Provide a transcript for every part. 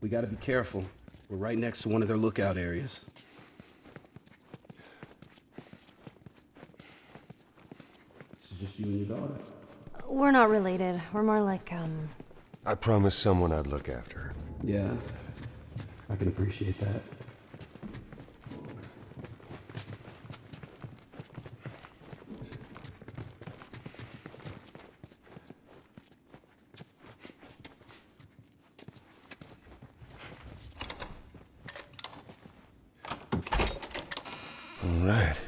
We gotta be careful. We're right next to one of their lookout areas. It's just you and your daughter. We're not related. We're more like, um... I promised someone I'd look after her. Yeah, I can appreciate that. Right.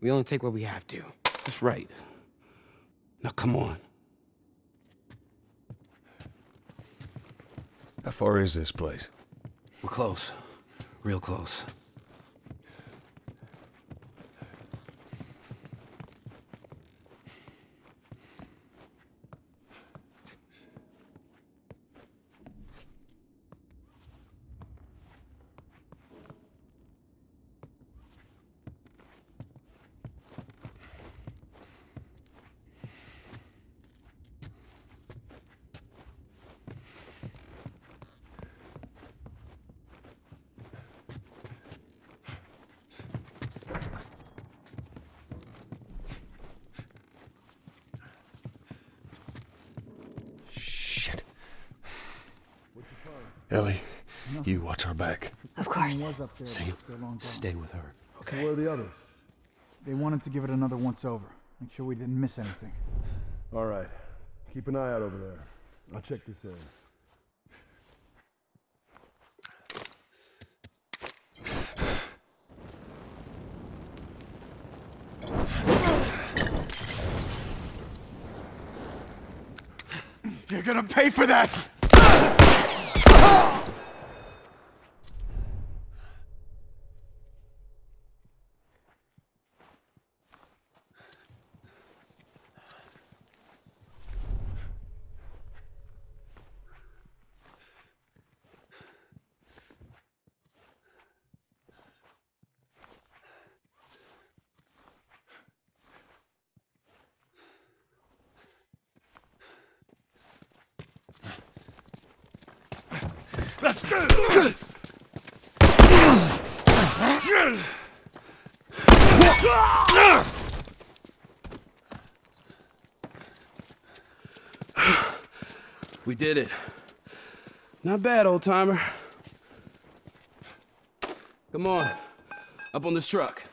We only take what we have to. That's right. Now come on. How far is this place? We're close. Real close. Ellie, you watch our back. Of course. was up there, but Sam, it's still long gone. stay with her. Okay. where are the others? They wanted to give it another once over. Make sure we didn't miss anything. All right. Keep an eye out over there. I'll check this area. You're gonna pay for that! We did it. Not bad, old timer. Come on. Up on this truck.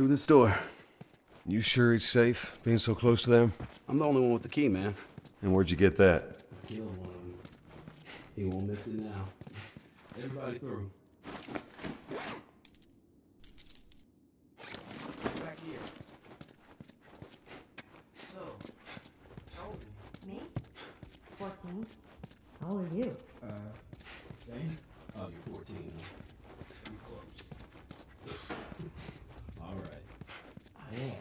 Through this door. You sure it's safe being so close to them? I'm the only one with the key, man. And where'd you get that? Kill one of them. He won't miss it now. Everybody through. Back here. So, how old are you? Me? 14. How old are you? Same? Oh, you're 14. huh? You close. All right. I am.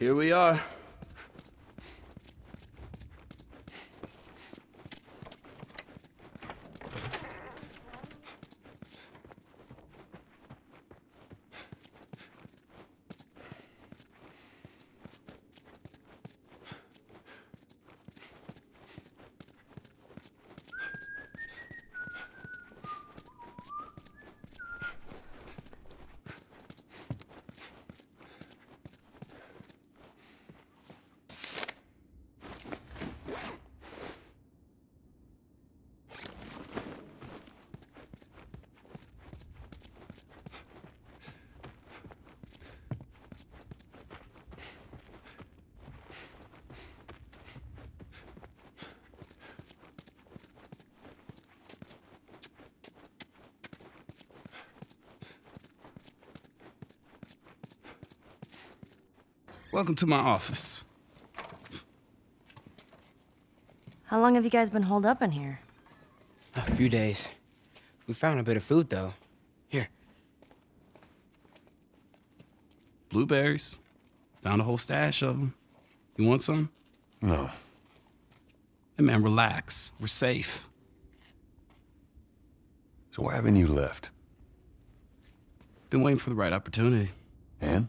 Here we are. Welcome to my office. How long have you guys been holed up in here? A few days. We found a bit of food, though. Here. Blueberries. Found a whole stash of them. You want some? No. Hey, man, relax. We're safe. So why haven't you left? Been waiting for the right opportunity. And?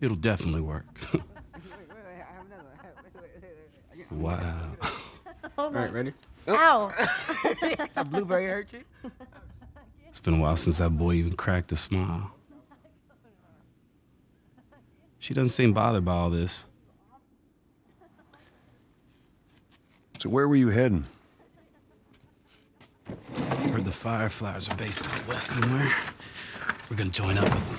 It'll definitely work. wow. All right, ready? Ow! A blueberry hurt you? It's been a while since that boy even cracked a smile. She doesn't seem bothered by all this. So where were you heading? Heard the Fireflies are based out west somewhere. We're gonna join up with them.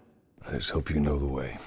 Just hope you know the way.